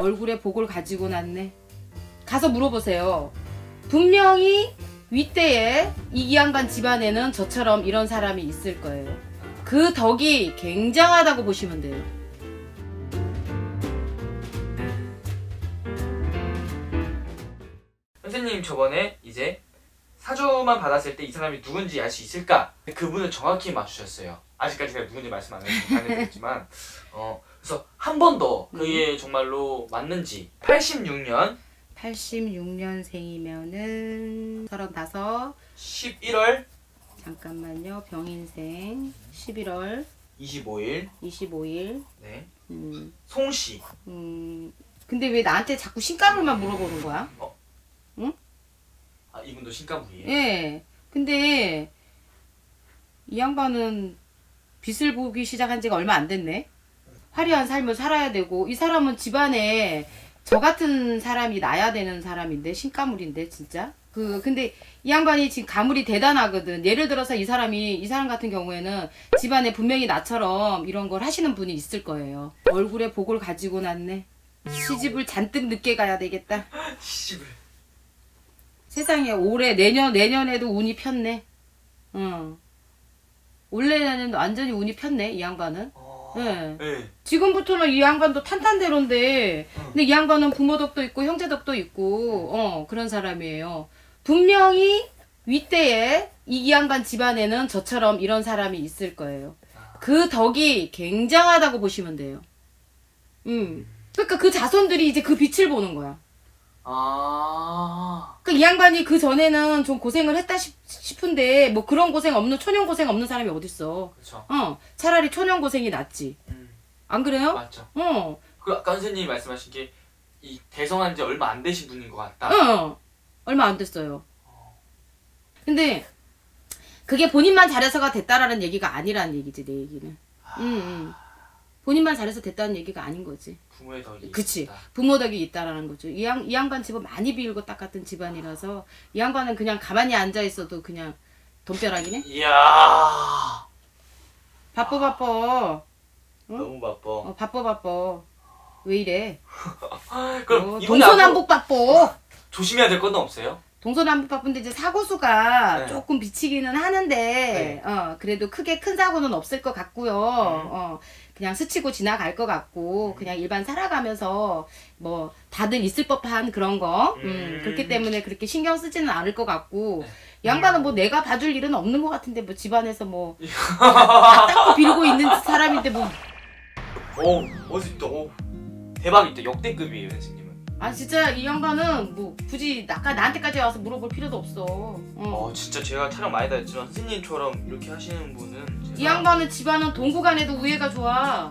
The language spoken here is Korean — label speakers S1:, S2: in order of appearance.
S1: 얼굴에 복을 가지고 났네. 가서 물어보세요. 분명히 윗대에 이기양반 집안에는 저처럼 이런 사람이 있을 거예요. 그 덕이 굉장하다고 보시면 돼요.
S2: 선생님 저번에 이제 사주만 받았을 때 이 사람이 누군지 알 수 있을까? 그분을 정확히 맞추셨어요. 아직까지 제가 누군지 말씀 안 해드렸지만 어 그래서 한 번 더 그게 정말로 맞는지 86년
S1: 86년생이면은 35
S2: 11월
S1: 잠깐만요. 병인생 11월
S2: 25일
S1: 25일
S2: 네
S1: 음,
S2: 송씨
S1: 음, 근데 왜 나한테 자꾸 신가물만 물어보는 거야?
S2: 아 이분도 신가물이에요.
S1: 예. 근데 이 양반은 빛을 보기 시작한 지가 얼마 안 됐네. 화려한 삶을 살아야 되고 이 사람은 집안에 저 같은 사람이 나야 되는 사람인데 신가물인데 진짜. 그 근데 이 양반이 지금 가물이 대단하거든. 예를 들어서 이 사람이 이 사람 같은 경우에는 집안에 분명히 나처럼 이런 걸 하시는 분이 있을 거예요. 얼굴에 복을 가지고 났네. 시집을 잔뜩 늦게 가야 되겠다.
S2: 시집을
S1: 세상에 올해 내년 내년에도 운이 폈네. 응. 올해는 완전히 운이 폈네 이 양반은.
S2: 어...
S1: 네.
S2: 네.
S1: 지금부터는 이 양반도 탄탄대로인데, 근데 이 양반은 부모 덕도 있고 형제 덕도 있고, 어 그런 사람이에요. 분명히 윗대에 이 양반 집안에는 저처럼 이런 사람이 있을 거예요. 그 덕이 굉장하다고 보시면 돼요. 음. 그러니까 그 자손들이 이제 그 빛을 보는 거야. 아그 이 양반이 그 전에는 좀 고생을 했다 싶, 싶은데 뭐 그런 고생 없는 초년 고생 없는 사람이 어딨어.
S2: 그렇죠.
S1: 어 차라리 초년 고생이 낫지.
S2: 음,
S1: 안 그래요?
S2: 맞죠.
S1: 어,
S2: 그 아까 선생님이 말씀하신 게 이 대성한 지 얼마 안 되신 분인 것 같다.
S1: 어 얼마 안 됐어요. 근데 그게 본인만 잘해서가 됐다라는 얘기가 아니라는 얘기지 내 얘기는. 음, 음. 본인만 잘해서 됐다는 얘기가 아닌 거지.
S2: 부모의 덕이
S1: 그치.
S2: 있다.
S1: 부모 덕이 있다라는 거죠. 이, 양, 이 양반 집은 많이 비울고 닦았던 집안이라서 이 양반은 그냥 가만히 앉아 있어도 그냥 돈벼락이네.
S2: 이야
S1: 바빠 바빠.
S2: 너무 바빠.
S1: 어, 바빠 바빠. 왜 이래?
S2: 그럼
S1: 어, 동서남북 바빠.
S2: 조심해야 될 건 없어요?
S1: 동서남북 바쁜데 이제 사고수가
S2: 네.
S1: 조금 비치기는 하는데 어 그래도 크게 큰 사고는 없을 것 같고요.
S2: 음.
S1: 어 그냥 스치고 지나갈 것 같고 그냥 일반 살아가면서 뭐 다들 있을 법한 그런 거. 음,
S2: 음.
S1: 그렇기 때문에 그렇게 신경 쓰지는 않을 것 같고
S2: 네.
S1: 양반은 뭐 내가 봐줄 일은 없는 것 같은데 뭐 집안에서 뭐 다 닦고 비르고 있는 사람인데 뭐
S2: 오 어디 또 대박이다 역대급이에요 선생님은.
S1: 아 진짜 이 양반은 뭐 굳이 아까 나한테까지 와서 물어볼 필요도 없어. 어.
S2: 어 진짜 제가 촬영 많이 다녔지만 선생님처럼 이렇게 하시는 분은 제가
S1: 이 양반은 집안은 동구간에도 우애가 좋아.